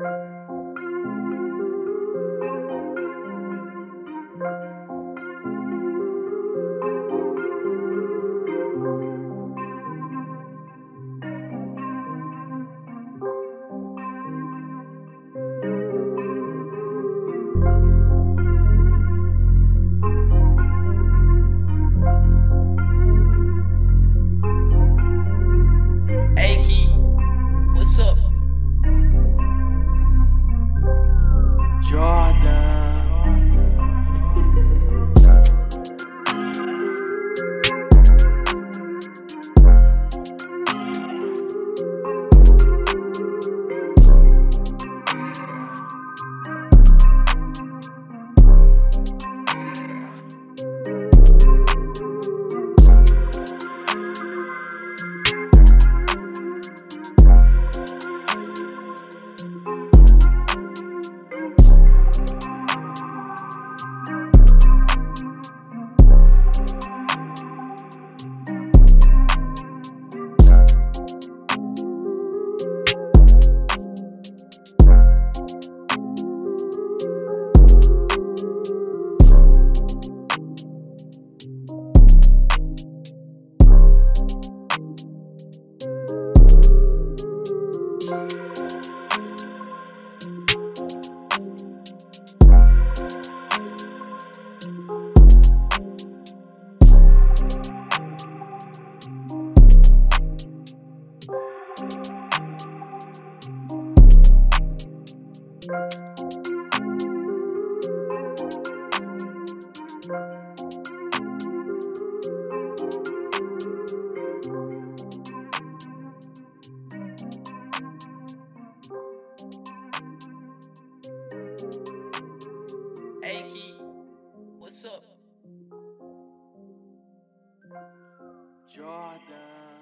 Hey Hey Key, what's up? Jordan.